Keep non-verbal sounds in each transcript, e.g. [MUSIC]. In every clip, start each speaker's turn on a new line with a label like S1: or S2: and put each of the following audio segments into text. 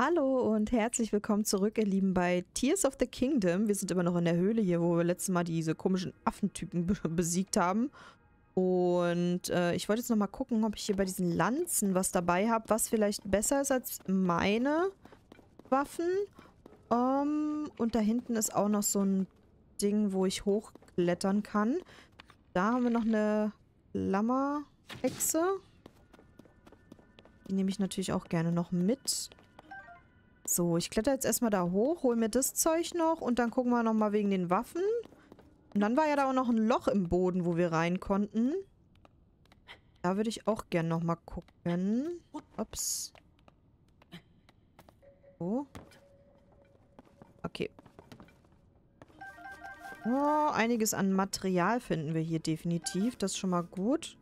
S1: Hallo und herzlich willkommen zurück, ihr Lieben, bei Tears of the Kingdom. Wir sind immer noch in der Höhle hier, wo wir letztes Mal diese komischen Affentypen be besiegt haben. Und äh, ich wollte jetzt nochmal gucken, ob ich hier bei diesen Lanzen was dabei habe, was vielleicht besser ist als meine Waffen. Um, ähm, und da hinten ist auch noch so ein Ding, wo ich hochklettern kann. Da haben wir noch eine Lammer-Echse. Die nehme ich natürlich auch gerne noch mit. So, ich kletter jetzt erstmal da hoch, hol mir das Zeug noch und dann gucken wir nochmal wegen den Waffen. Und dann war ja da auch noch ein Loch im Boden, wo wir rein konnten. Da würde ich auch gerne nochmal gucken. Ups. So. Okay. Oh, einiges an Material finden wir hier definitiv. Das ist schon mal gut.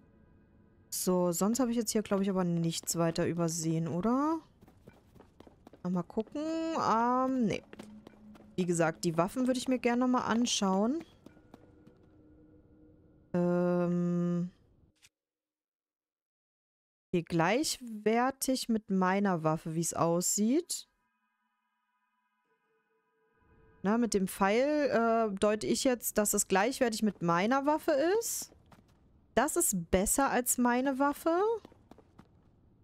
S1: So, sonst habe ich jetzt hier, glaube ich, aber nichts weiter übersehen, oder? Mal gucken. Ähm, nee. Wie gesagt, die Waffen würde ich mir gerne nochmal anschauen. Ähm. Hier gleichwertig mit meiner Waffe, wie es aussieht. Na, mit dem Pfeil äh, deute ich jetzt, dass es gleichwertig mit meiner Waffe ist. Das ist besser als meine Waffe.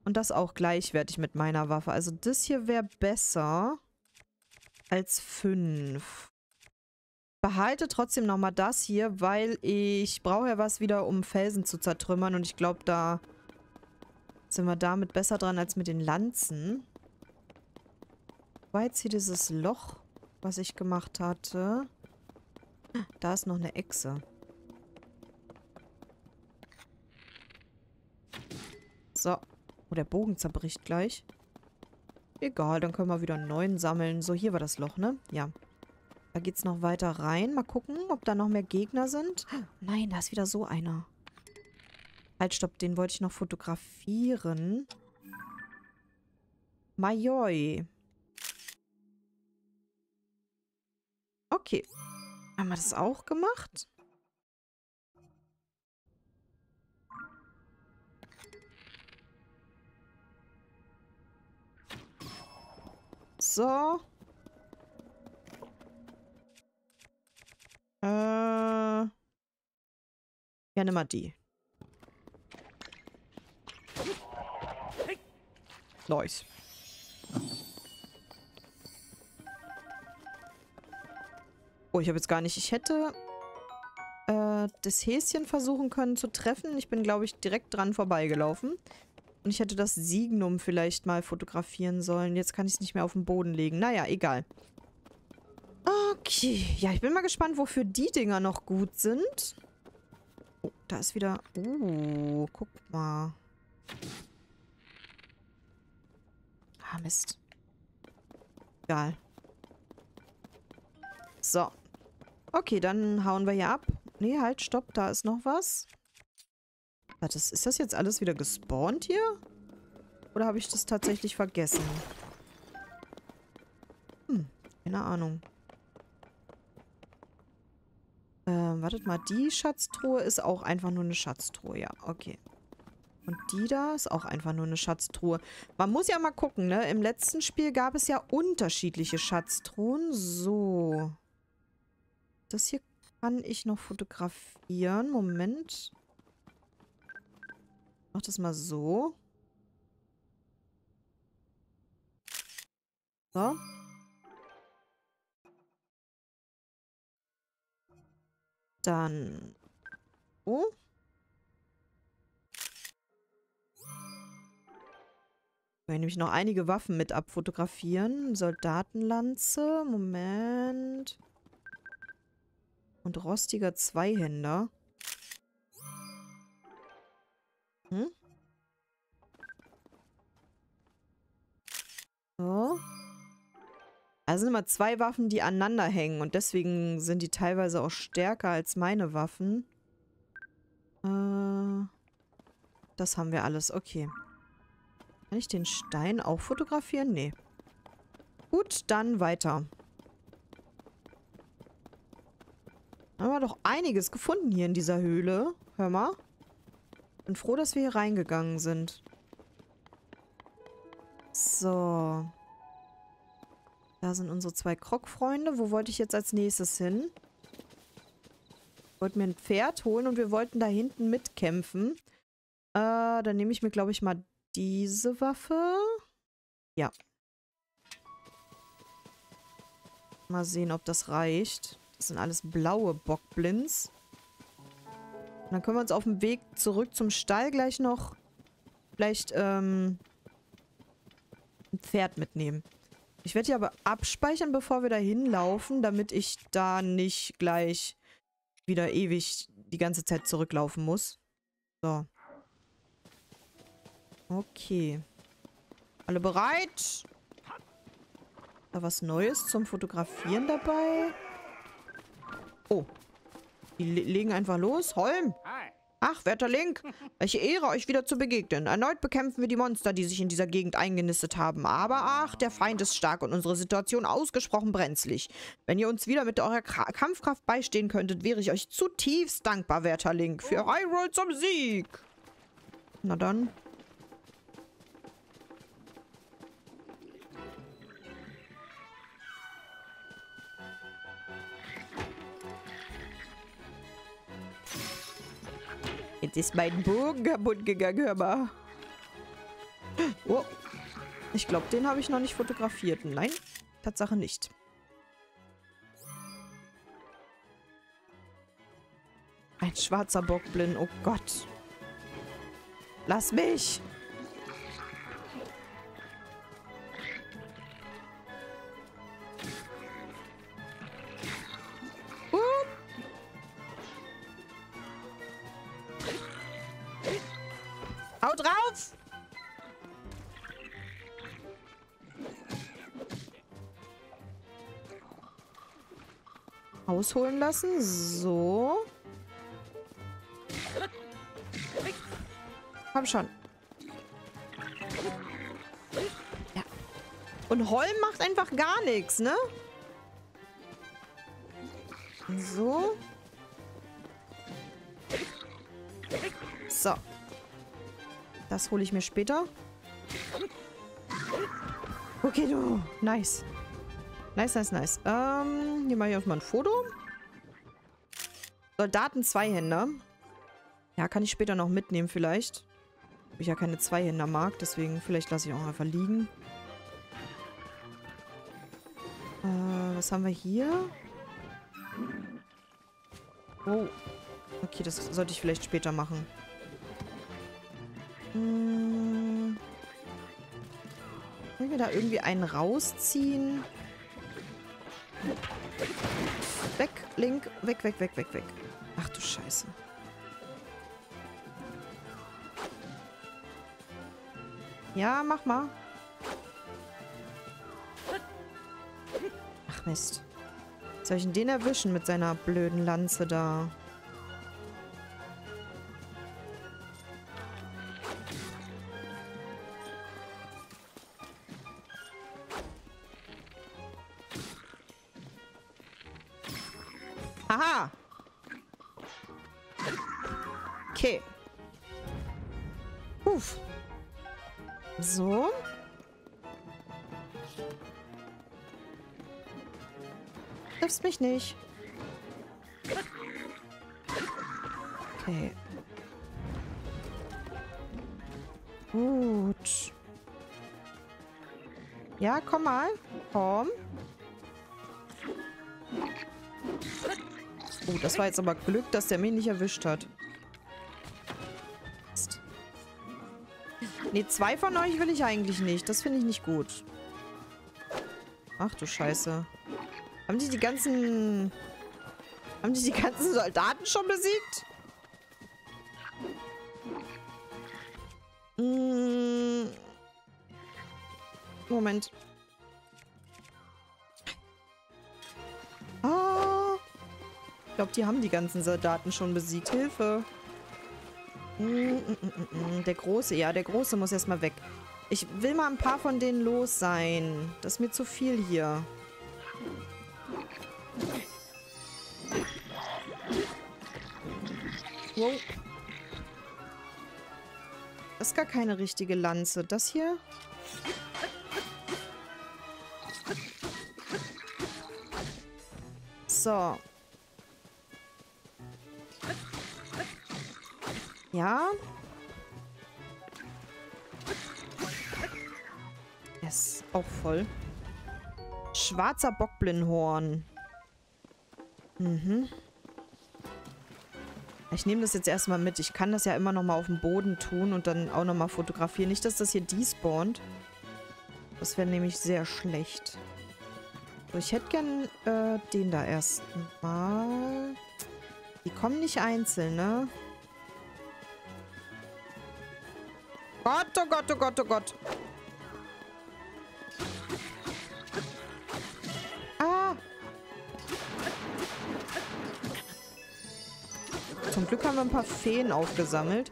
S1: Und das auch gleichwertig mit meiner Waffe. Also das hier wäre besser als 5. Behalte trotzdem nochmal das hier, weil ich brauche ja was wieder, um Felsen zu zertrümmern. Und ich glaube, da sind wir damit besser dran als mit den Lanzen. War jetzt hier dieses Loch, was ich gemacht hatte. Da ist noch eine Echse. So. Oh, der Bogen zerbricht gleich. Egal, dann können wir wieder einen neuen sammeln. So, hier war das Loch, ne? Ja. Da geht's noch weiter rein. Mal gucken, ob da noch mehr Gegner sind. [GASPS] Nein, da ist wieder so einer. Halt, stopp, den wollte ich noch fotografieren. Majoi. Okay. Haben wir das auch gemacht? So. Äh. Ja, nimm mal die. Nice. Oh, ich habe jetzt gar nicht... Ich hätte äh, das Häschen versuchen können zu treffen. Ich bin, glaube ich, direkt dran vorbeigelaufen. Und ich hätte das Signum vielleicht mal fotografieren sollen. Jetzt kann ich es nicht mehr auf den Boden legen. Naja, egal. Okay. Ja, ich bin mal gespannt, wofür die Dinger noch gut sind. Oh, da ist wieder... Oh, guck mal. Ah, Mist. Egal. So. Okay, dann hauen wir hier ab. Nee, halt, stopp. Da ist noch was. Warte, ist das jetzt alles wieder gespawnt hier? Oder habe ich das tatsächlich vergessen? Hm, keine Ahnung. Ähm, wartet mal, die Schatztruhe ist auch einfach nur eine Schatztruhe. Ja, okay. Und die da ist auch einfach nur eine Schatztruhe. Man muss ja mal gucken, ne? Im letzten Spiel gab es ja unterschiedliche Schatztruhen. So. Das hier kann ich noch fotografieren. Moment. Mach das mal so. So. Dann. Oh. Ich nämlich noch einige Waffen mit abfotografieren. Soldatenlanze. Moment. Und rostiger Zweihänder. Hm? So. Also sind immer zwei Waffen, die aneinander hängen. Und deswegen sind die teilweise auch stärker als meine Waffen. Äh, das haben wir alles. Okay. Kann ich den Stein auch fotografieren? Nee. Gut, dann weiter. Haben wir doch einiges gefunden hier in dieser Höhle. Hör mal. Bin froh, dass wir hier reingegangen sind. So. Da sind unsere zwei Krog-Freunde. Wo wollte ich jetzt als nächstes hin? Ich wollte mir ein Pferd holen und wir wollten da hinten mitkämpfen. Äh, dann nehme ich mir, glaube ich, mal diese Waffe. Ja. Mal sehen, ob das reicht. Das sind alles blaue Bockblinds. Dann können wir uns auf dem Weg zurück zum Stall gleich noch vielleicht ähm, ein Pferd mitnehmen. Ich werde hier aber abspeichern, bevor wir da hinlaufen, damit ich da nicht gleich wieder ewig die ganze Zeit zurücklaufen muss. So. Okay. Alle bereit? Da was Neues zum Fotografieren dabei? Oh. Die le legen einfach los. Holm! Ach, werter Link, [LAUGHS] welche Ehre, euch wieder zu begegnen. Erneut bekämpfen wir die Monster, die sich in dieser Gegend eingenistet haben. Aber ach, der Feind ist stark und unsere Situation ausgesprochen brenzlig. Wenn ihr uns wieder mit eurer Kra Kampfkraft beistehen könntet, wäre ich euch zutiefst dankbar, werter Link. Für Hyrule zum Sieg! Na dann. Jetzt ist mein Bogen kaputt gegangen, hör mal. Oh. Ich glaube, den habe ich noch nicht fotografiert. Nein, Tatsache nicht. Ein schwarzer Bockblind. Oh Gott. Lass mich. Hau drauf! Ausholen lassen. So. Komm schon. Ja. Und Holm macht einfach gar nichts, ne? So. So. Das hole ich mir später. Okay, du. Nice. Nice, nice, nice. Ähm, hier mache ich erstmal ein Foto. Soldaten Zweihänder. Ja, kann ich später noch mitnehmen vielleicht. Ich ja keine Zweihänder mag, deswegen vielleicht lasse ich auch einfach liegen. Äh, was haben wir hier? Oh. Okay, das sollte ich vielleicht später machen. Hm. Können wir da irgendwie einen rausziehen? Weg, Link. Weg, weg, weg, weg, weg. Ach du Scheiße. Ja, mach mal. Ach Mist. Soll ich den erwischen mit seiner blöden Lanze da? Nicht. Okay. Gut. Ja, komm mal. Komm. Oh, das war jetzt aber Glück, dass der mich nicht erwischt hat. Nee, zwei von euch will ich eigentlich nicht. Das finde ich nicht gut. Ach du Scheiße. Haben die die ganzen... Haben die die ganzen Soldaten schon besiegt? Hm. Moment. Ah. Ich glaube, die haben die ganzen Soldaten schon besiegt. Hilfe. Mm, mm, mm, der Große, ja, der Große muss erstmal weg. Ich will mal ein paar von denen los sein. Das ist mir zu viel hier. Wow. Das ist gar keine richtige Lanze. Das hier? So. Ja. Yes, auch voll. Schwarzer Bockblindhorn. Mhm. Ich nehme das jetzt erstmal mit. Ich kann das ja immer noch mal auf dem Boden tun und dann auch noch mal fotografieren. Nicht, dass das hier despawnt. Das wäre nämlich sehr schlecht. So, ich hätte gern äh, den da erstmal. Die kommen nicht einzeln, ne? Gott, oh Gott, oh Gott, oh Gott. Glück haben wir ein paar Feen aufgesammelt.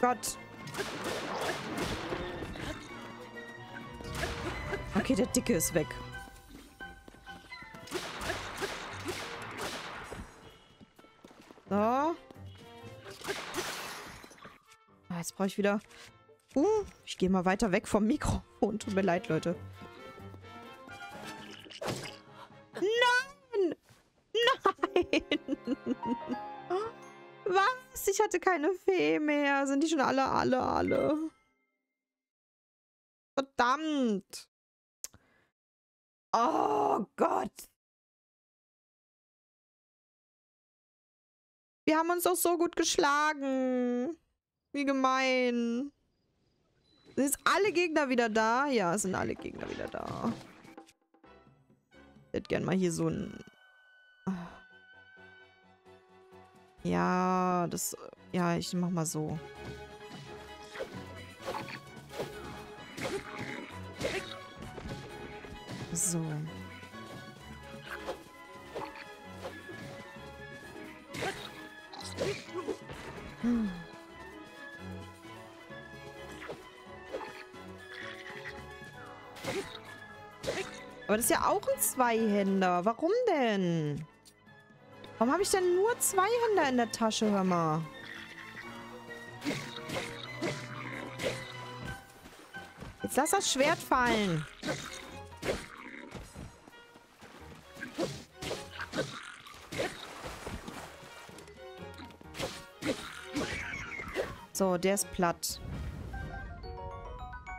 S1: Gott. Okay, der Dicke ist weg. So. Ah, jetzt brauche ich wieder... Uh, ich gehe mal weiter weg vom Mikrofon. Tut mir leid, Leute. Ich hatte keine Fee mehr. Sind die schon alle, alle, alle? Verdammt! Oh Gott! Wir haben uns doch so gut geschlagen. Wie gemein. Sind alle Gegner wieder da? Ja, es sind alle Gegner wieder da. Ich hätte gern mal hier so ein... Ja, das... Ja, ich mach mal so. So. Hm. Aber das ist ja auch ein Zweihänder. Warum denn? Warum habe ich denn nur Zweihänder in der Tasche, hör mal? Jetzt lass das Schwert fallen. So, der ist platt.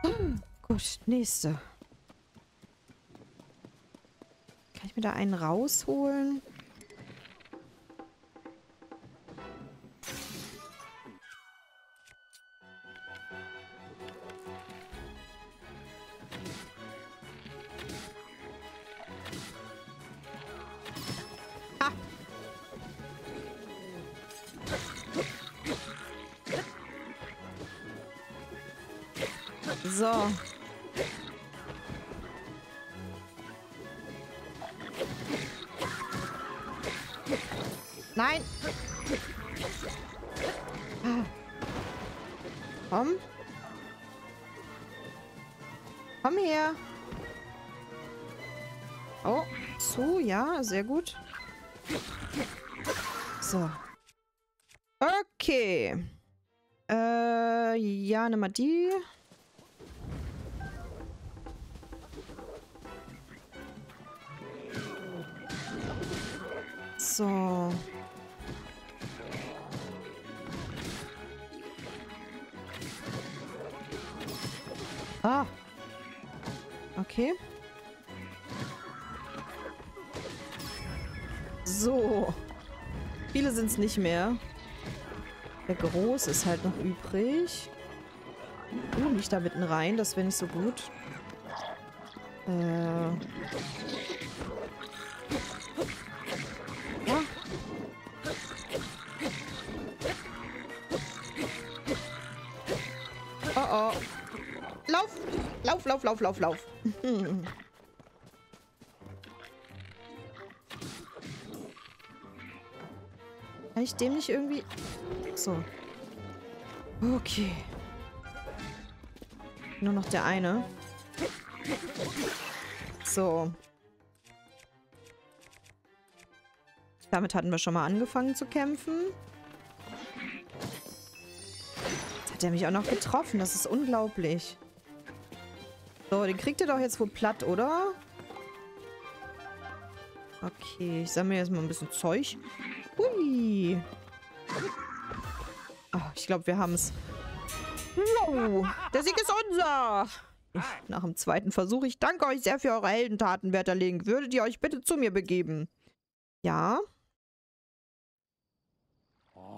S1: Hm, gut, nächste. Kann ich mir da einen rausholen? Komm her. Oh, zu, ja, sehr gut. So. Okay. Äh, ja, nimm mal die. So. Ah. Okay. So. Viele sind es nicht mehr. Der Groß ist halt noch übrig. Uh, nicht da mitten rein. Das wäre nicht so gut. Äh... lauf, lauf, lauf, lauf. [LAUGHS] Kann ich dem nicht irgendwie... So. Okay. Nur noch der eine. So. Damit hatten wir schon mal angefangen zu kämpfen. Jetzt hat er mich auch noch getroffen. Das ist unglaublich. So, den kriegt ihr doch jetzt wohl platt, oder? Okay, ich sammle erstmal ein bisschen Zeug. Hui. Oh, ich glaube, wir haben es. Wow, der Sieg ist unser. Nach dem zweiten Versuch. Ich danke euch sehr für eure Heldentaten, werter Link. Würdet ihr euch bitte zu mir begeben? Ja.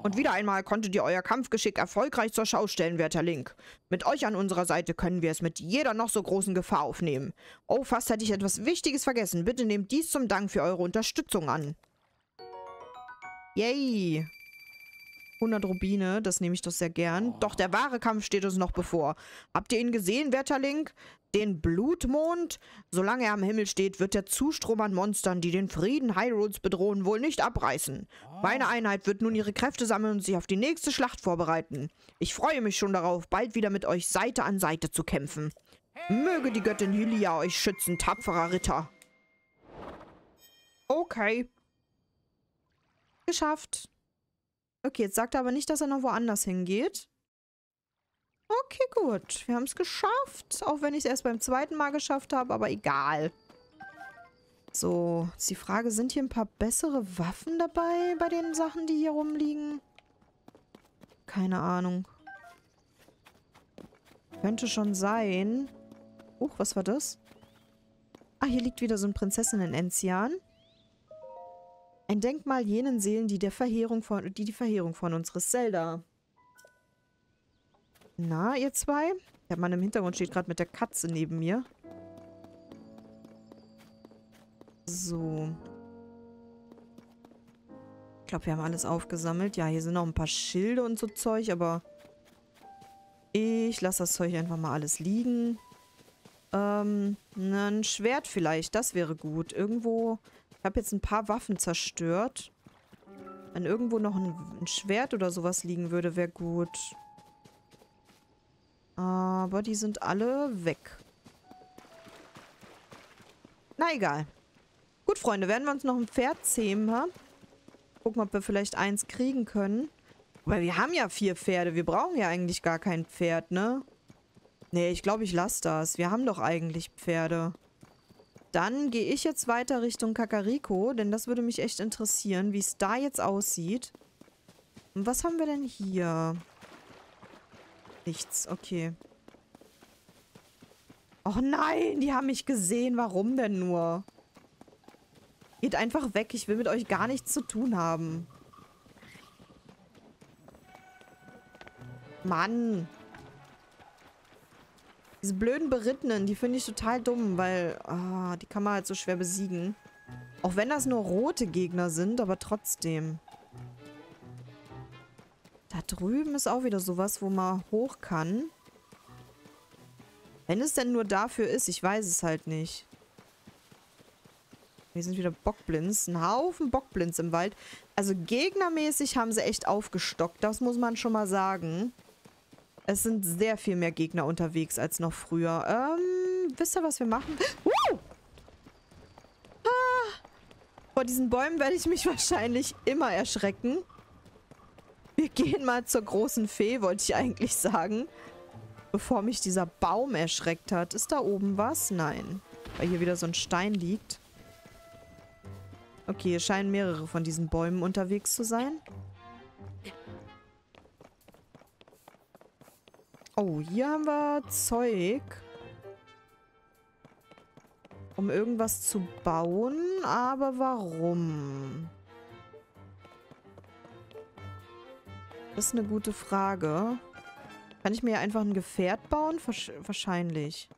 S1: Und wieder einmal konntet ihr euer Kampfgeschick erfolgreich zur Schau stellen, werter Link. Mit euch an unserer Seite können wir es mit jeder noch so großen Gefahr aufnehmen. Oh, fast hätte ich etwas Wichtiges vergessen. Bitte nehmt dies zum Dank für eure Unterstützung an. Yay. 100 Rubine, das nehme ich doch sehr gern. Doch der wahre Kampf steht uns noch bevor. Habt ihr ihn gesehen, werter Link? Den Blutmond? Solange er am Himmel steht, wird der Zustrom an Monstern, die den Frieden Hyrules bedrohen, wohl nicht abreißen. Meine Einheit wird nun ihre Kräfte sammeln und sich auf die nächste Schlacht vorbereiten. Ich freue mich schon darauf, bald wieder mit euch Seite an Seite zu kämpfen. Möge die Göttin Hylia euch schützen, tapferer Ritter. Okay. Geschafft. Okay, jetzt sagt er aber nicht, dass er noch woanders hingeht. Okay, gut. Wir haben es geschafft. Auch wenn ich es erst beim zweiten Mal geschafft habe, aber egal. So, ist die Frage, sind hier ein paar bessere Waffen dabei bei den Sachen, die hier rumliegen? Keine Ahnung. Könnte schon sein. Huch, was war das? Ah, hier liegt wieder so ein Prinzessinnen-Enzian. Ein Denkmal jenen Seelen, die, der Verheerung von, die die Verheerung von unseres Zelda. Na, ihr zwei? Der Mann im Hintergrund steht gerade mit der Katze neben mir. So. Ich glaube, wir haben alles aufgesammelt. Ja, hier sind noch ein paar Schilde und so Zeug, aber ich lasse das Zeug einfach mal alles liegen. Ähm, ein Schwert vielleicht, das wäre gut. Irgendwo ich habe jetzt ein paar Waffen zerstört. Wenn irgendwo noch ein, ein Schwert oder sowas liegen würde, wäre gut. Aber die sind alle weg. Na egal. Gut, Freunde, werden wir uns noch ein Pferd zähmen, ha? Gucken, ob wir vielleicht eins kriegen können. Weil wir haben ja vier Pferde. Wir brauchen ja eigentlich gar kein Pferd, ne? Nee, ich glaube, ich lasse das. Wir haben doch eigentlich Pferde. Dann gehe ich jetzt weiter Richtung Kakariko, denn das würde mich echt interessieren, wie es da jetzt aussieht. Und was haben wir denn hier? Nichts, okay. Och nein, die haben mich gesehen. Warum denn nur? Geht einfach weg. Ich will mit euch gar nichts zu tun haben. Mann. Diese blöden Berittenen, die finde ich total dumm, weil oh, die kann man halt so schwer besiegen. Auch wenn das nur rote Gegner sind, aber trotzdem. Drüben ist auch wieder sowas, wo man hoch kann. Wenn es denn nur dafür ist, ich weiß es halt nicht. Hier sind wieder Bockblins. Ein Haufen Bockblins im Wald. Also gegnermäßig haben sie echt aufgestockt. Das muss man schon mal sagen. Es sind sehr viel mehr Gegner unterwegs als noch früher. Ähm, wisst ihr, was wir machen? Uh! Ah! Vor diesen Bäumen werde ich mich [LAUGHS] wahrscheinlich immer erschrecken. Wir gehen mal zur großen Fee, wollte ich eigentlich sagen. Bevor mich dieser Baum erschreckt hat. Ist da oben was? Nein. Weil hier wieder so ein Stein liegt. Okay, hier scheinen mehrere von diesen Bäumen unterwegs zu sein. Oh, hier haben wir Zeug. Um irgendwas zu bauen. Aber warum? Das ist eine gute Frage. Kann ich mir einfach ein Gefährt bauen? Wahrscheinlich.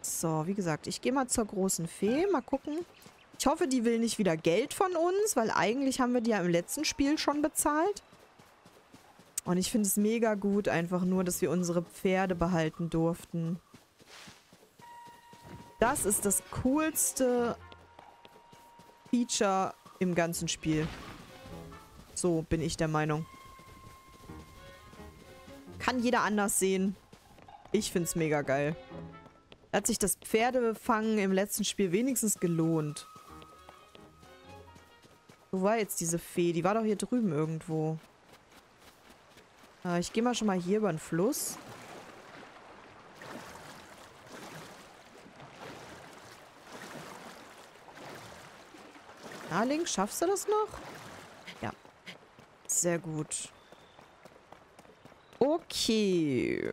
S1: So, wie gesagt, ich gehe mal zur großen Fee. Mal gucken. Ich hoffe, die will nicht wieder Geld von uns, weil eigentlich haben wir die ja im letzten Spiel schon bezahlt. Und ich finde es mega gut, einfach nur, dass wir unsere Pferde behalten durften. Das ist das coolste Feature im ganzen Spiel. So bin ich der Meinung. Kann jeder anders sehen. Ich finde es mega geil. Hat sich das Pferdefangen im letzten Spiel wenigstens gelohnt. Wo war jetzt diese Fee? Die war doch hier drüben irgendwo. Äh, ich gehe mal schon mal hier über den Ah, Link, schaffst du das noch? Sehr gut. Okay.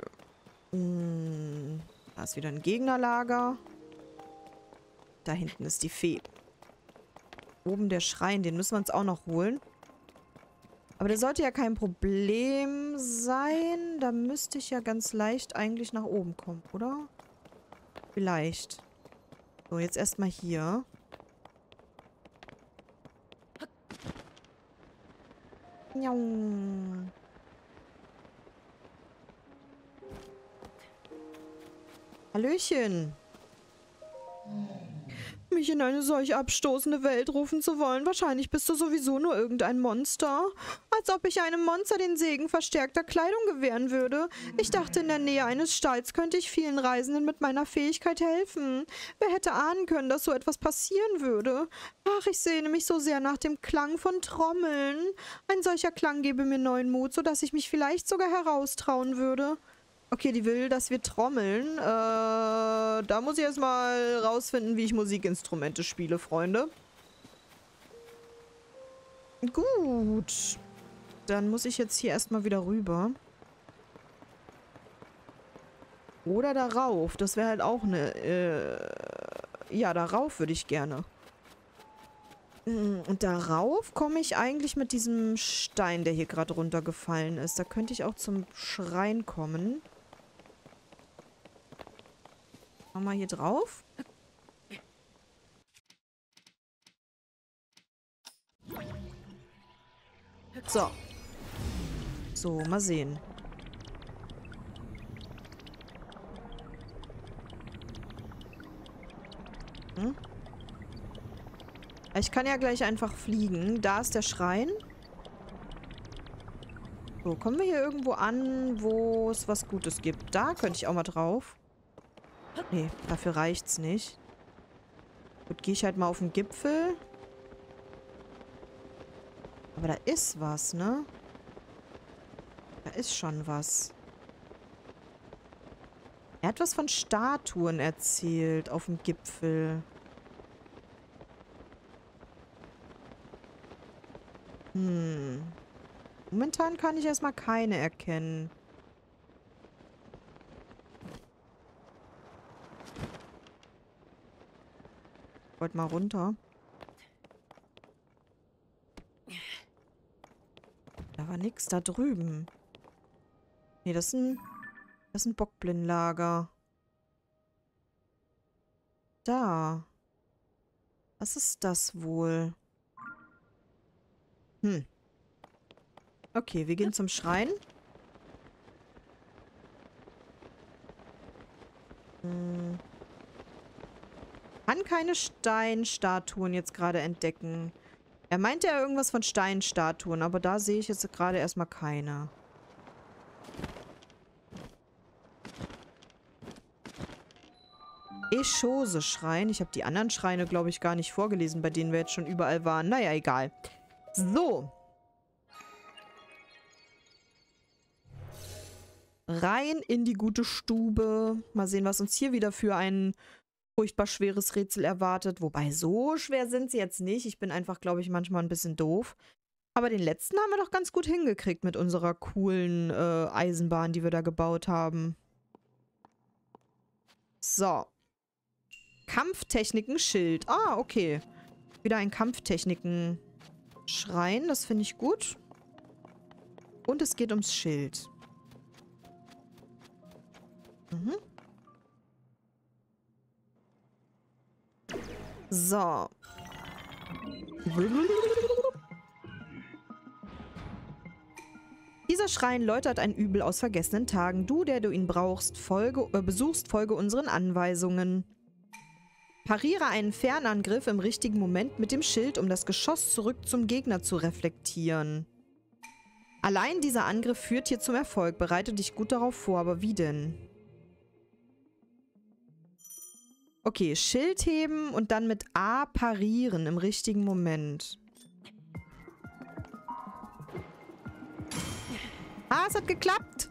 S1: Hm, da ist wieder ein Gegnerlager. Da hinten ist die Fee. Oben der Schrein, den müssen wir uns auch noch holen. Aber der sollte ja kein Problem sein. Da müsste ich ja ganz leicht eigentlich nach oben kommen, oder? Vielleicht. So, jetzt erstmal hier. Hallöchen mich in eine solch abstoßende Welt rufen zu wollen. Wahrscheinlich bist du sowieso nur irgendein Monster. Als ob ich einem Monster den Segen verstärkter Kleidung gewähren würde. Ich dachte, in der Nähe eines Stalls könnte ich vielen Reisenden mit meiner Fähigkeit helfen. Wer hätte ahnen können, dass so etwas passieren würde? Ach, ich sehne mich so sehr nach dem Klang von Trommeln. Ein solcher Klang gebe mir neuen Mut, sodass ich mich vielleicht sogar heraustrauen würde. Okay, die will, dass wir trommeln. Äh, da muss ich erstmal rausfinden, wie ich Musikinstrumente spiele, Freunde. Gut. Dann muss ich jetzt hier erstmal wieder rüber. Oder darauf. Das wäre halt auch eine... Äh, ja, darauf würde ich gerne. Hm, und darauf komme ich eigentlich mit diesem Stein, der hier gerade runtergefallen ist. Da könnte ich auch zum Schrein kommen. Machen wir hier drauf. So. So, mal sehen. Hm? Ich kann ja gleich einfach fliegen. Da ist der Schrein. So, kommen wir hier irgendwo an, wo es was Gutes gibt. Da könnte ich auch mal drauf. Nee, dafür reicht's nicht. Gut, gehe ich halt mal auf den Gipfel. Aber da ist was, ne? Da ist schon was. Er hat was von Statuen erzählt auf dem Gipfel. Hm. Momentan kann ich erstmal keine erkennen. Wollte mal runter. Da war nichts da drüben. Nee, das ist ein, das ist ein Bockblindenlager. Da. Was ist das wohl? Hm. Okay, wir gehen zum Schrein. Hm kann keine Steinstatuen jetzt gerade entdecken. Er meinte ja irgendwas von Steinstatuen, aber da sehe ich jetzt gerade erstmal keine. Eschose-Schrein. Ich habe die anderen Schreine, glaube ich, gar nicht vorgelesen, bei denen wir jetzt schon überall waren. Naja, egal. So. Rein in die gute Stube. Mal sehen, was uns hier wieder für ein furchtbar schweres Rätsel erwartet. Wobei, so schwer sind sie jetzt nicht. Ich bin einfach, glaube ich, manchmal ein bisschen doof. Aber den letzten haben wir doch ganz gut hingekriegt mit unserer coolen äh, Eisenbahn, die wir da gebaut haben. So. Kampftechniken Schild. Ah, okay. Wieder ein Kampftechniken Schrein. Das finde ich gut. Und es geht ums Schild. Mhm. So. Dieser Schrein läutert ein Übel aus vergessenen Tagen. Du, der du ihn brauchst, folge, äh, besuchst, folge unseren Anweisungen. Pariere einen Fernangriff im richtigen Moment mit dem Schild, um das Geschoss zurück zum Gegner zu reflektieren. Allein dieser Angriff führt hier zum Erfolg. Bereite dich gut darauf vor, aber wie denn? Okay, Schild heben und dann mit A parieren im richtigen Moment. Ah, es hat geklappt.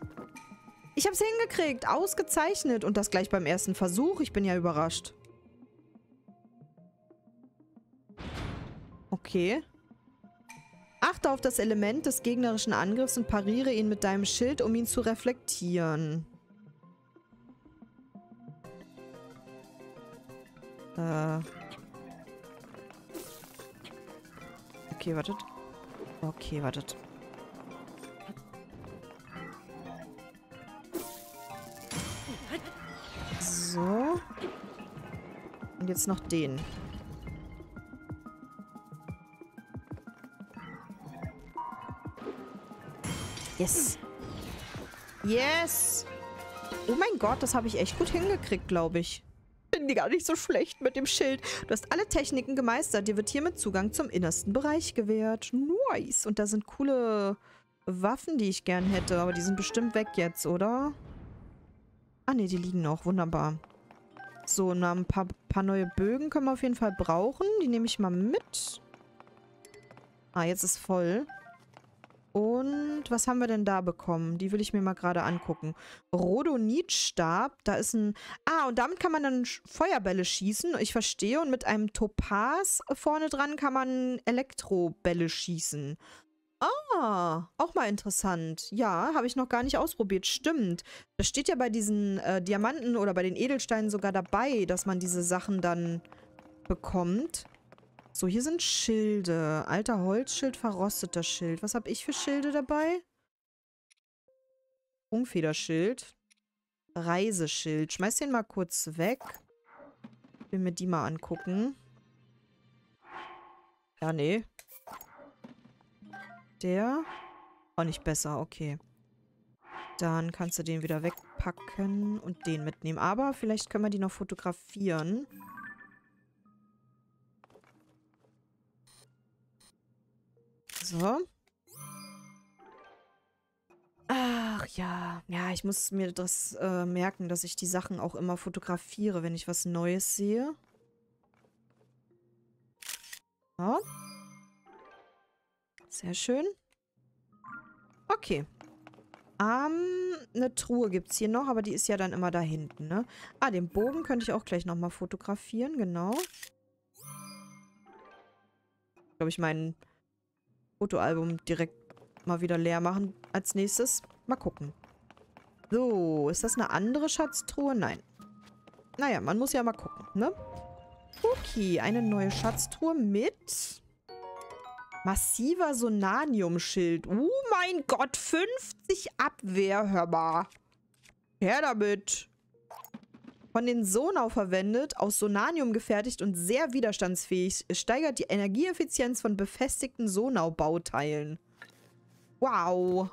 S1: Ich habe es hingekriegt. Ausgezeichnet. Und das gleich beim ersten Versuch. Ich bin ja überrascht. Okay. Achte auf das Element des gegnerischen Angriffs und pariere ihn mit deinem Schild, um ihn zu reflektieren. Äh. Okay, wartet. Okay, wartet. So. Und jetzt noch den. Yes. Yes. Oh mein Gott, das habe ich echt gut hingekriegt, glaube ich. Die gar nicht so schlecht mit dem Schild. Du hast alle Techniken gemeistert. Dir wird hiermit Zugang zum innersten Bereich gewährt. Nice. Und da sind coole Waffen, die ich gern hätte. Aber die sind bestimmt weg jetzt, oder? Ah, ne, die liegen noch. Wunderbar. So, und ein paar, paar neue Bögen können wir auf jeden Fall brauchen. Die nehme ich mal mit. Ah, jetzt ist voll. Und was haben wir denn da bekommen? Die will ich mir mal gerade angucken. Rodonitstab, da ist ein... Ah, und damit kann man dann Feuerbälle schießen. Ich verstehe. Und mit einem Topaz vorne dran kann man Elektrobälle schießen. Ah, auch mal interessant. Ja, habe ich noch gar nicht ausprobiert. Stimmt. Das steht ja bei diesen äh, Diamanten oder bei den Edelsteinen sogar dabei, dass man diese Sachen dann bekommt. So, hier sind Schilde. Alter Holzschild, verrosteter Schild. Was habe ich für Schilde dabei? Sprungfederschild. Reiseschild. Schmeiß den mal kurz weg. Will mir die mal angucken. Ja, nee. Der? Auch nicht besser, okay. Dann kannst du den wieder wegpacken und den mitnehmen. Aber vielleicht können wir die noch fotografieren. So. Ach ja. Ja, ich muss mir das äh, merken, dass ich die Sachen auch immer fotografiere, wenn ich was Neues sehe. So. Sehr schön. Okay. Ähm, eine Truhe gibt es hier noch, aber die ist ja dann immer da hinten, ne? Ah, den Bogen könnte ich auch gleich nochmal fotografieren, genau. Ich glaube, ich mein Fotoalbum direkt mal wieder leer machen als nächstes. Mal gucken. So, ist das eine andere Schatztruhe? Nein. Naja, man muss ja mal gucken, ne? Okay, eine neue Schatztruhe mit Massiver Sonanium-Schild. Oh mein Gott, 50 Abwehr, hör mal. Her damit. Von den Sonau verwendet, aus Sonanium gefertigt und sehr widerstandsfähig, steigert die Energieeffizienz von befestigten Sonau-Bauteilen. Wow.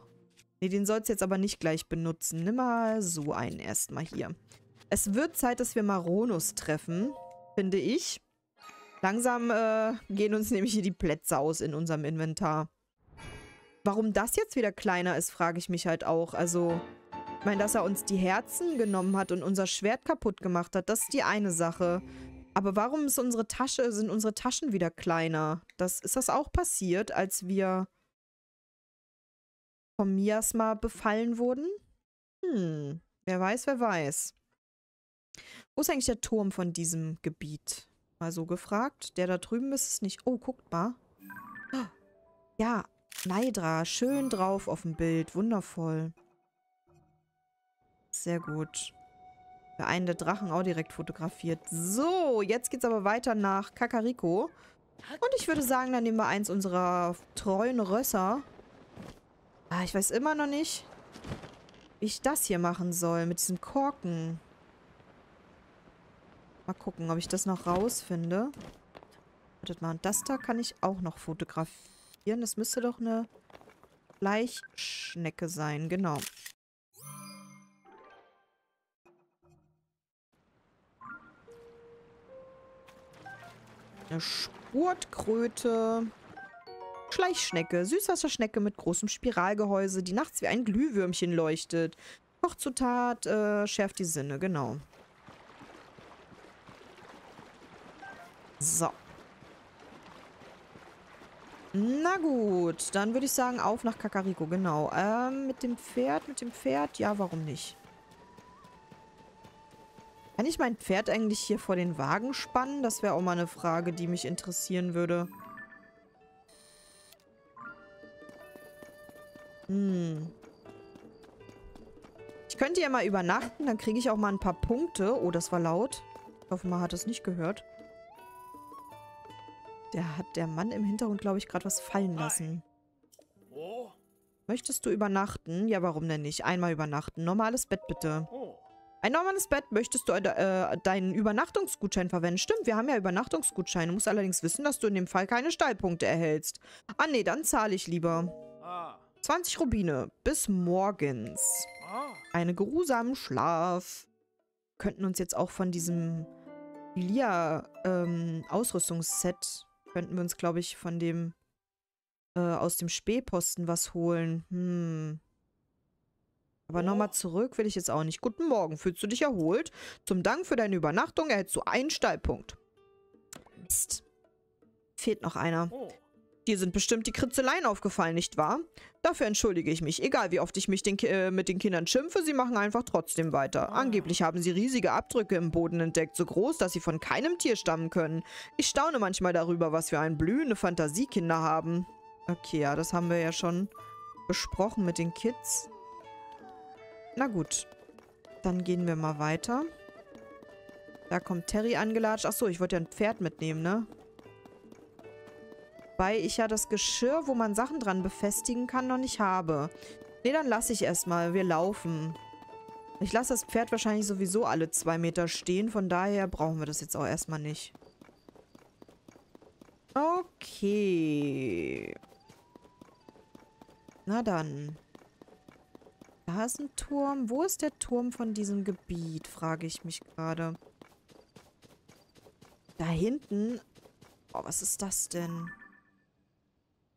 S1: Ne, den sollst du jetzt aber nicht gleich benutzen. Nimm mal so einen erstmal hier. Es wird Zeit, dass wir Maronus treffen, finde ich. Langsam äh, gehen uns nämlich hier die Plätze aus in unserem Inventar. Warum das jetzt wieder kleiner ist, frage ich mich halt auch. Also, ich meine, dass er uns die Herzen genommen hat und unser Schwert kaputt gemacht hat, das ist die eine Sache. Aber warum ist unsere Tasche, sind unsere Taschen wieder kleiner? Das, ist das auch passiert, als wir vom Miasma befallen wurden? Hm, wer weiß, wer weiß. Wo ist eigentlich der Turm von diesem Gebiet? Mal so gefragt. Der da drüben ist es nicht. Oh, guckt mal. Ja, Neidra. Schön drauf auf dem Bild. Wundervoll. Sehr gut. Der einen der Drachen auch direkt fotografiert. So, jetzt geht's aber weiter nach Kakariko. Und ich würde sagen, dann nehmen wir eins unserer treuen Rösser. Ah, ich weiß immer noch nicht, wie ich das hier machen soll mit diesem Korken. Mal gucken, ob ich das noch rausfinde. Wartet mal, und das da kann ich auch noch fotografieren. Das müsste doch eine Fleischschnecke sein, genau. Eine Spurtkröte. Schleichschnecke. Süßwasserschnecke mit großem Spiralgehäuse, die nachts wie ein Glühwürmchen leuchtet. Kochzutat äh, schärft die Sinne, genau. So. Na gut, dann würde ich sagen, auf nach Kakariko, genau. Ähm, mit dem Pferd, mit dem Pferd, ja, warum nicht? Kann ich mein Pferd eigentlich hier vor den Wagen spannen? Das wäre auch mal eine Frage, die mich interessieren würde. Hm. Ich könnte ja mal übernachten, dann kriege ich auch mal ein paar Punkte. Oh, das war laut. Ich hoffe, man hat es nicht gehört. Der hat der Mann im Hintergrund, glaube ich, gerade was fallen lassen. Oh. Möchtest du übernachten? Ja, warum denn nicht? Einmal übernachten. Normales Bett bitte. Oh. Ein normales Bett. Möchtest du äh, deinen Übernachtungsgutschein verwenden? Stimmt, wir haben ja Übernachtungsgutscheine. Du musst allerdings wissen, dass du in dem Fall keine Stallpunkte erhältst. Ah, nee, dann zahle ich lieber. Ah. 20 Rubine. Bis morgens. Ah. Einen geruhsamen Schlaf. Könnten uns jetzt auch von diesem Lia-Ausrüstungsset, ähm, könnten wir uns, glaube ich, von dem äh, aus dem Spähposten was holen. Hm. Aber nochmal zurück will ich jetzt auch nicht. Guten Morgen, fühlst du dich erholt? Zum Dank für deine Übernachtung erhältst du einen Stallpunkt. Mist. Fehlt noch einer. Oh. Dir sind bestimmt die Kritzeleien aufgefallen, nicht wahr? Dafür entschuldige ich mich. Egal, wie oft ich mich den äh, mit den Kindern schimpfe, sie machen einfach trotzdem weiter. Ah. Angeblich haben sie riesige Abdrücke im Boden entdeckt, so groß, dass sie von keinem Tier stammen können. Ich staune manchmal darüber, was für ein blühende Fantasiekinder haben. Okay, ja, das haben wir ja schon besprochen mit den Kids. Na gut. Dann gehen wir mal weiter. Da kommt Terry angelatscht. Achso, ich wollte ja ein Pferd mitnehmen, ne? Wobei ich ja das Geschirr, wo man Sachen dran befestigen kann, noch nicht habe. Ne, dann lasse ich erstmal. Wir laufen. Ich lasse das Pferd wahrscheinlich sowieso alle zwei Meter stehen. Von daher brauchen wir das jetzt auch erstmal nicht. Okay. Na dann. Da ist ein Turm. Wo ist der Turm von diesem Gebiet, frage ich mich gerade. Da hinten. Oh, was ist das denn?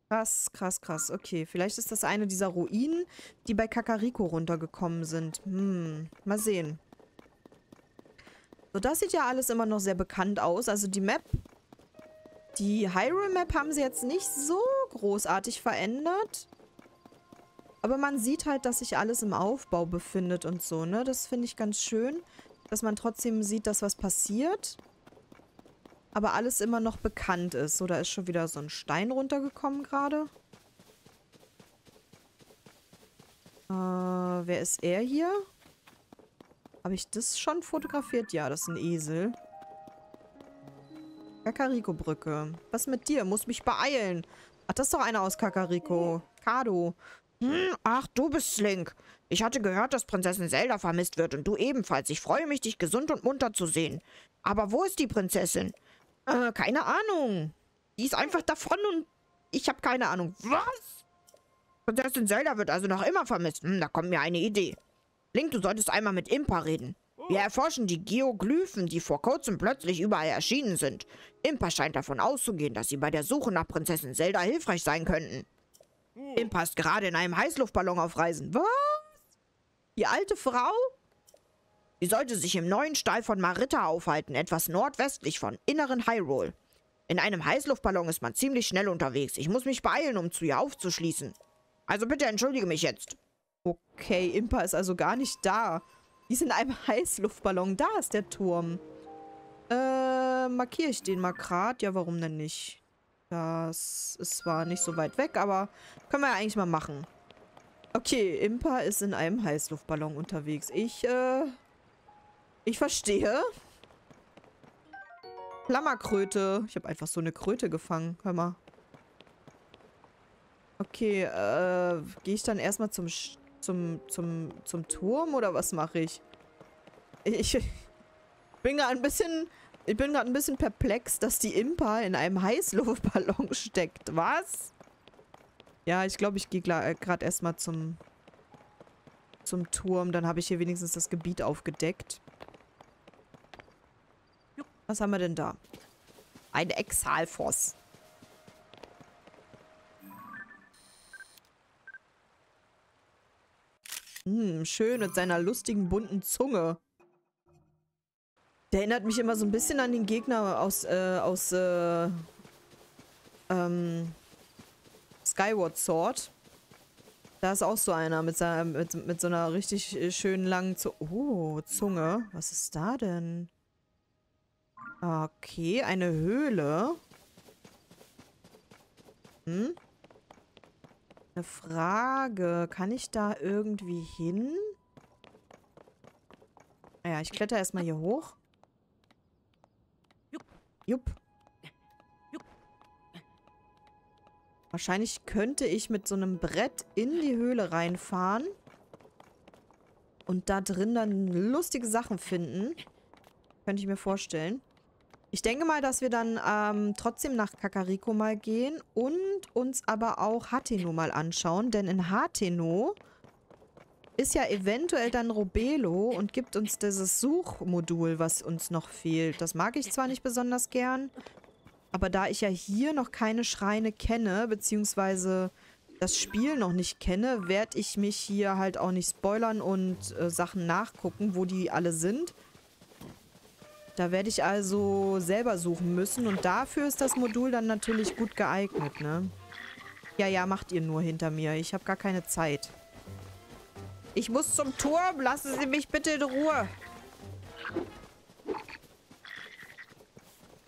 S1: Krass, krass, krass. Okay, vielleicht ist das eine dieser Ruinen, die bei Kakariko runtergekommen sind. Hm, mal sehen. So, das sieht ja alles immer noch sehr bekannt aus. Also die Map, die Hyrule Map haben sie jetzt nicht so großartig verändert. Aber man sieht halt, dass sich alles im Aufbau befindet und so, ne? Das finde ich ganz schön, dass man trotzdem sieht, dass was passiert aber alles immer noch bekannt ist. So, da ist schon wieder so ein Stein runtergekommen gerade. Äh, wer ist er hier? Habe ich das schon fotografiert? Ja, das ist ein Esel. Kakariko-Brücke. Was mit dir? Muss mich beeilen. Ach, das ist doch einer aus Kakariko. Kado. Hm, ach, du bist Slink. Ich hatte gehört, dass Prinzessin Zelda vermisst wird und du ebenfalls. Ich freue mich, dich gesund und munter zu sehen. Aber wo ist die Prinzessin? Äh, keine Ahnung. Die ist einfach davon und ich habe keine Ahnung. Was? Prinzessin Zelda wird also noch immer vermisst. Hm, da kommt mir eine Idee. Link, du solltest einmal mit Impa reden. Wir erforschen die Geoglyphen, die vor kurzem plötzlich überall erschienen sind. Impa scheint davon auszugehen, dass sie bei der Suche nach Prinzessin Zelda hilfreich sein könnten. Impa ist gerade in einem Heißluftballon auf Reisen. Was? Die alte Frau? Sie sollte sich im neuen Stall von Maritta aufhalten, etwas nordwestlich von inneren Hyrule. In einem Heißluftballon ist man ziemlich schnell unterwegs. Ich muss mich beeilen, um zu ihr aufzuschließen. Also bitte entschuldige mich jetzt. Okay, Impa ist also gar nicht da. Die ist in einem Heißluftballon. Da ist der Turm. Äh, markiere ich den mal gerade? Ja, warum denn nicht? Das ist zwar nicht so weit weg, aber können wir ja eigentlich mal machen. Okay, Impa ist in einem Heißluftballon unterwegs. Ich, äh, ich verstehe. Flammerkröte. Ich habe einfach so eine Kröte gefangen. Hör mal. Okay, äh, gehe ich dann erstmal zum, zum, zum, zum Turm oder was mache ich? Ich bin gerade ein bisschen, ich bin gerade ein bisschen perplex, dass die Impa in einem Heißluftballon [LAUGHS] steckt. Was? Ja, ich glaube, ich gehe gerade erstmal zum, zum Turm. Dann habe ich hier wenigstens das Gebiet aufgedeckt. Was haben wir denn da? Ein Exhalfoss. Hm, schön mit seiner lustigen, bunten Zunge. Der erinnert mich immer so ein bisschen an den Gegner aus, äh, aus, äh, ähm, Skyward Sword. Da ist auch so einer mit, seiner, mit, mit so einer richtig äh, schönen langen Zunge. Oh, Zunge. Was ist da denn? Okay, eine Höhle. Hm? Eine Frage. Kann ich da irgendwie hin? Naja, ich kletter erstmal hier hoch. Jupp. Wahrscheinlich könnte ich mit so einem Brett in die Höhle reinfahren. Und da drin dann lustige Sachen finden. Könnte ich mir vorstellen. Ich denke mal, dass wir dann ähm, trotzdem nach Kakariko mal gehen und uns aber auch Hateno mal anschauen. Denn in Hateno ist ja eventuell dann Robelo und gibt uns dieses Suchmodul, was uns noch fehlt. Das mag ich zwar nicht besonders gern, aber da ich ja hier noch keine Schreine kenne, beziehungsweise das Spiel noch nicht kenne, werde ich mich hier halt auch nicht spoilern und äh, Sachen nachgucken, wo die alle sind. Da werde ich also selber suchen müssen und dafür ist das Modul dann natürlich gut geeignet, ne? Ja, ja, macht ihr nur hinter mir. Ich habe gar keine Zeit. Ich muss zum Turm. Lassen Sie mich bitte in Ruhe.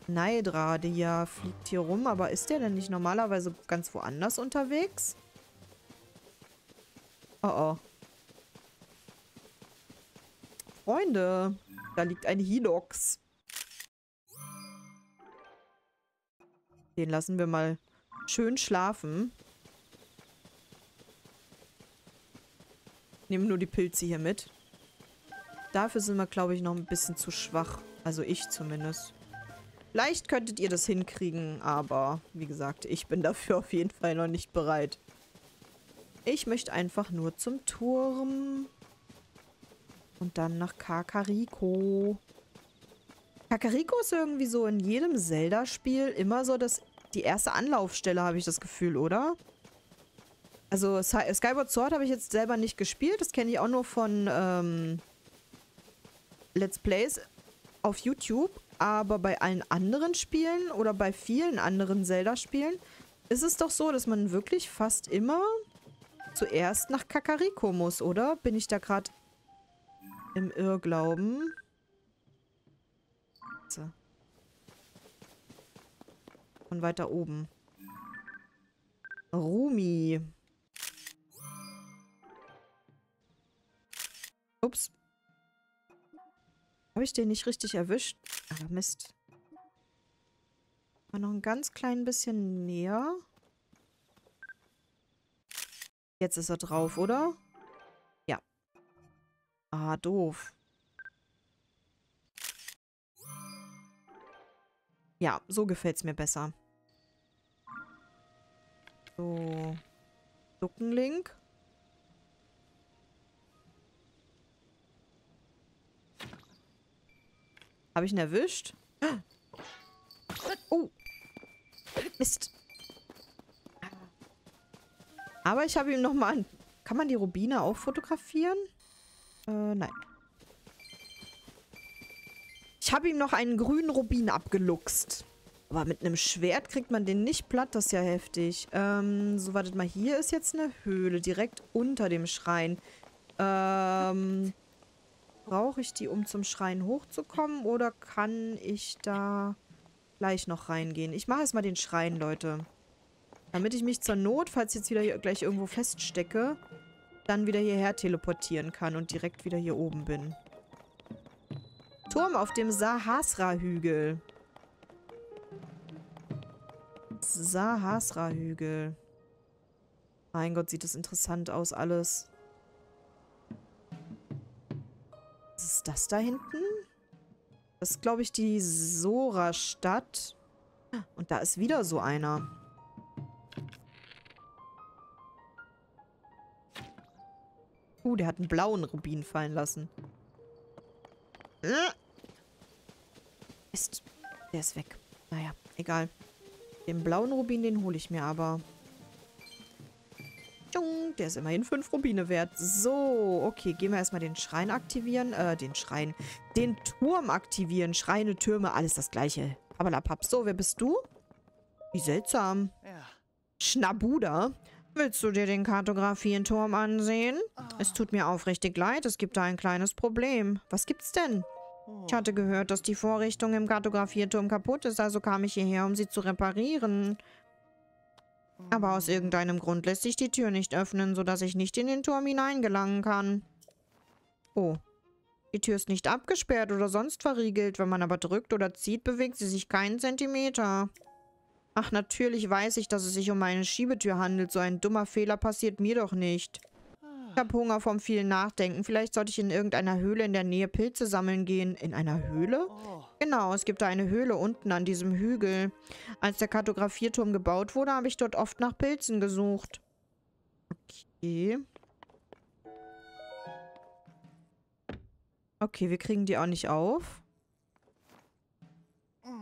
S1: Neidra, der fliegt hier rum. Aber ist der denn nicht normalerweise ganz woanders unterwegs? Oh oh. Freunde, da liegt ein Hinox. Den lassen wir mal schön schlafen. Nehmen nur die Pilze hier mit. Dafür sind wir, glaube ich, noch ein bisschen zu schwach. Also ich zumindest. Vielleicht könntet ihr das hinkriegen, aber wie gesagt, ich bin dafür auf jeden Fall noch nicht bereit. Ich möchte einfach nur zum Turm. Und dann nach Kakariko. Kakariko ist irgendwie so in jedem Zelda-Spiel immer so das, die erste Anlaufstelle, habe ich das Gefühl, oder? Also Skyward Sword habe ich jetzt selber nicht gespielt. Das kenne ich auch nur von ähm, Let's Plays auf YouTube. Aber bei allen anderen Spielen oder bei vielen anderen Zelda-Spielen ist es doch so, dass man wirklich fast immer zuerst nach Kakariko muss, oder? Bin ich da gerade im Irrglauben? So. Von weiter oben. Rumi. Ups. Habe ich den nicht richtig erwischt? Aber Mist. Mal noch ein ganz klein bisschen näher. Jetzt ist er drauf, oder? Ja. Ah, doof. Ja, so gefällt es mir besser. So. Duckenlink. Habe ich ihn erwischt? Oh. Mist. Aber ich habe ihm nochmal... Kann man die Rubine auch fotografieren? Äh, nein. Ich habe ihm noch einen grünen Rubin abgeluchst. Aber mit einem Schwert kriegt man den nicht platt. Das ist ja heftig. Ähm, so, wartet mal. Hier ist jetzt eine Höhle. Direkt unter dem Schrein. Ähm... Brauche ich die, um zum Schrein hochzukommen? Oder kann ich da gleich noch reingehen? Ich mache erstmal den Schrein, Leute. Damit ich mich zur Not, falls ich jetzt wieder gleich irgendwo feststecke, dann wieder hierher teleportieren kann und direkt wieder hier oben bin. Turm auf dem Sahasra-Hügel. Sahasra-Hügel. Mein Gott, sieht das interessant aus alles. Ist das da hinten? Das ist, glaube ich, die Sora-Stadt. Und da ist wieder so einer. Uh, der hat einen blauen Rubin fallen lassen. Mist. Der ist weg. Naja, egal. Den blauen Rubin, den hole ich mir aber. Der ist immerhin 5 Rubine wert. So, okay, gehen wir erstmal den Schrein aktivieren. Äh, den Schrein. Den Turm aktivieren. Schreine, Türme, alles das gleiche. Pappalapapp. So, wer bist du? Wie seltsam. Ja. Schnabuda. Willst du dir den Kartografienturm ansehen? Oh. Es tut mir aufrichtig leid, es gibt da ein kleines Problem. Was gibt's denn? Ich hatte gehört, dass die Vorrichtung im Kartografierturm kaputt ist, also kam ich hierher, um sie zu reparieren. Aber aus irgendeinem Grund lässt sich die Tür nicht öffnen, sodass ich nicht in den Turm hineingelangen kann. Oh. Die Tür ist nicht abgesperrt oder sonst verriegelt. Wenn man aber drückt oder zieht, bewegt sie sich keinen Zentimeter. Ach, natürlich weiß ich, dass es sich um eine Schiebetür handelt. So ein dummer Fehler passiert mir doch nicht. Ich habe Hunger vom vielen Nachdenken. Vielleicht sollte ich in irgendeiner Höhle in der Nähe Pilze sammeln gehen. In einer Höhle? Genau, es gibt da eine Höhle unten an diesem Hügel. Als der Kartografierturm gebaut wurde, habe ich dort oft nach Pilzen gesucht. Okay. Okay, wir kriegen die auch nicht auf.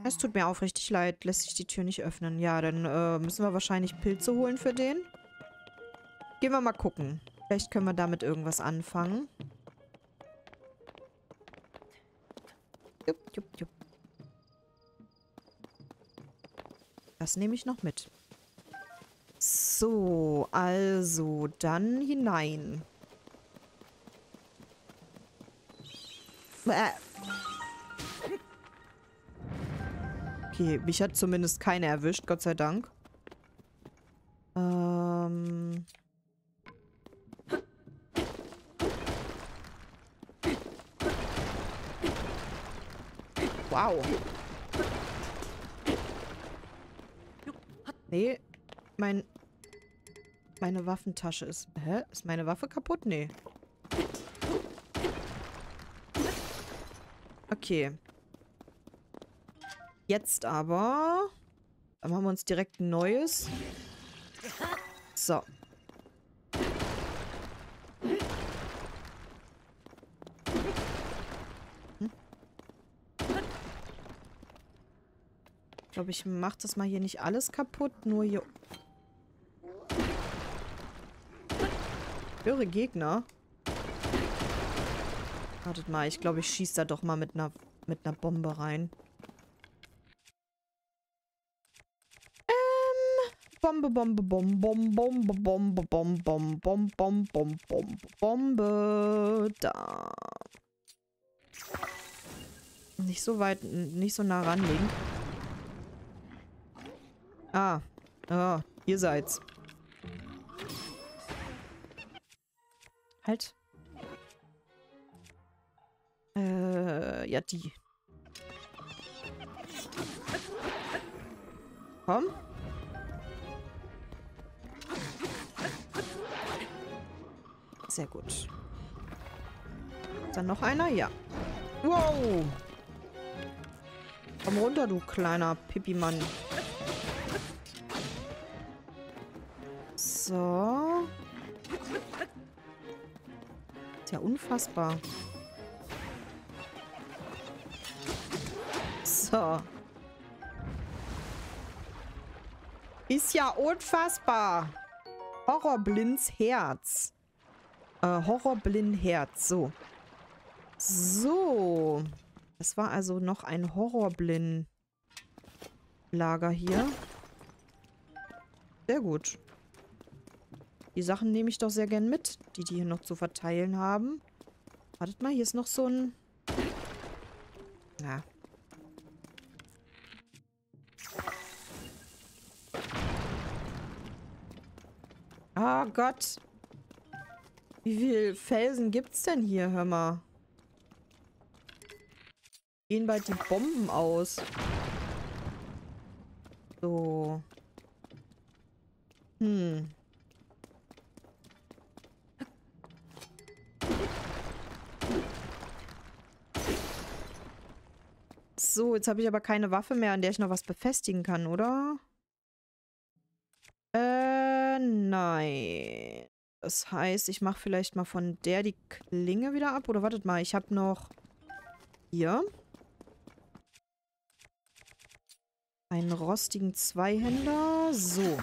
S1: Es tut mir aufrichtig leid, lässt sich die Tür nicht öffnen. Ja, dann äh, müssen wir wahrscheinlich Pilze holen für den. Gehen wir mal gucken. Vielleicht können wir damit irgendwas anfangen. Jupp, jupp, jupp. Das nehme ich noch mit. So, also dann hinein. Äh. Okay, mich hat zumindest keine erwischt, Gott sei Dank. Ähm... Wow. Nee, mein... Meine Waffentasche ist... Hä? Ist meine Waffe kaputt? Nee. Okay. Jetzt aber... Dann machen wir uns direkt ein neues. So. Ich glaube, ich mache das mal hier nicht alles kaputt. Nur hier... Höre Gegner. Wartet mal, ich glaube, ich schieße da doch mal mit einer mit einer Bombe rein. Bombe, Bombe, Bombe, Bombe, Bombe, Bombe, Bombe, Bombe, Bombe, Bombe, Bombe, Bombe. Da. Nicht so weit, nicht so nah ranlegen. Ah. Ah, ihr seid's. Halt. Äh, ja, die. Komm. Sehr gut. Dann noch einer? Ja. Wow. Komm runter, du kleiner Pipi-Mann. So. Ist ja unfassbar. So. Ist ja unfassbar. Horrorblinds Herz. Äh, Horrorblind-Herz. So. So. Das war also noch ein Horrorblind-Lager hier. Sehr gut. Die Sachen nehme ich doch sehr gern mit, die die hier noch zu verteilen haben. Wartet mal, hier ist noch so ein... Na. Oh Gott. Wie viele Felsen gibt's denn hier, hör mal? Gehen bald die Bomben aus. So. Hm. So, jetzt habe ich aber keine Waffe mehr, an der ich noch was befestigen kann, oder? Äh, nein. Das heißt, ich mache vielleicht mal von der die Klinge wieder ab. Oder wartet mal, ich habe noch hier einen rostigen Zweihänder. So.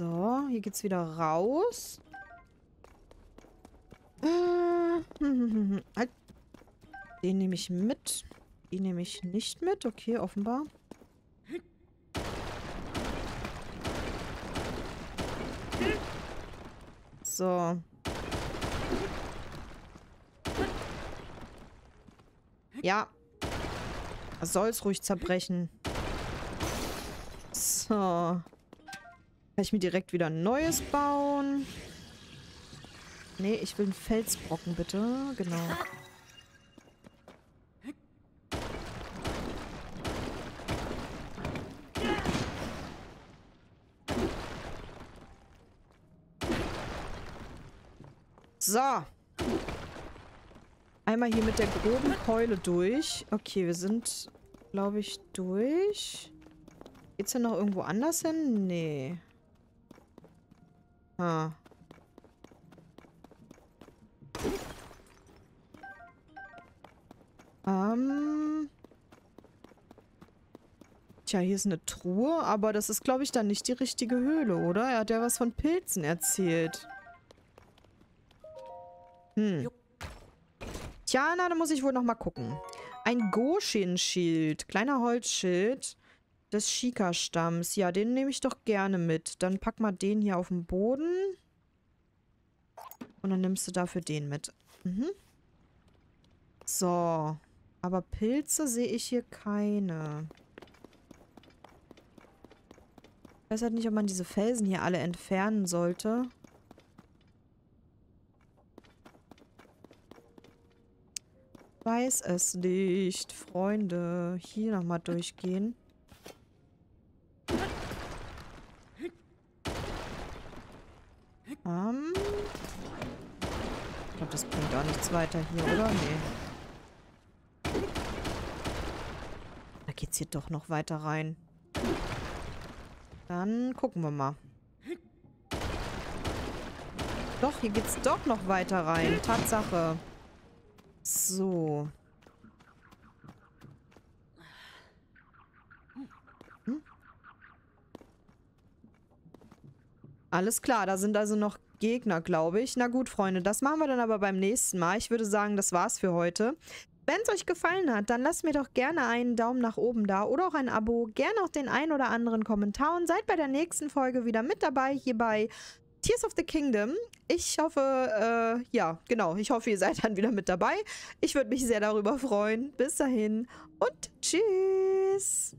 S1: So, hier geht's wieder raus. Äh, [LAUGHS] halt. Den nehme ich mit. Den nehme ich nicht mit. Okay, offenbar. So. Ja. Soll's ruhig zerbrechen. So. Kann ich mir direkt wieder ein neues bauen? Nee, ich will einen Felsbrocken, bitte. Genau. So. Einmal hier mit der groben Keule durch. Okay, wir sind, glaube ich, durch. Geht's denn noch irgendwo anders hin? Nee. Ah. Ähm. Tja, hier ist eine Truhe, aber das ist, glaube ich, dann nicht die richtige Höhle, oder? Er hat ja was von Pilzen erzählt. Hm. Tja, na, da muss ich wohl noch mal gucken. Ein Goshin-Schild. Kleiner Holzschild des Shika-Stamms. Ja, den nehme ich doch gerne mit. Dann pack mal den hier auf den Boden. Und dann nimmst du dafür den mit. Mhm. So. Aber Pilze sehe ich hier keine. Ich weiß halt nicht, ob man diese Felsen hier alle entfernen sollte. weiß es nicht. Freunde, hier nochmal durchgehen. Um, ich glaube, das weiter hier, oder? Nee. Da geht's hier doch noch weiter rein. Dann gucken wir mal. Doch, hier geht's doch noch weiter rein. Tatsache. So. Hm? Alles klar, da sind also noch Gegner, glaube ich. Na gut, Freunde, das machen wir dann aber beim nächsten Mal. Ich würde sagen, das war's für heute. Wenn es euch gefallen hat, dann lasst mir doch gerne einen Daumen nach oben da oder auch ein Abo. Gerne auch den ein oder anderen Kommentar und seid bei der nächsten Folge wieder mit dabei hier bei Tears of the Kingdom. Ich hoffe, äh, ja, genau. Ich hoffe, ihr seid dann wieder mit dabei. Ich würde mich sehr darüber freuen. Bis dahin und tschüss.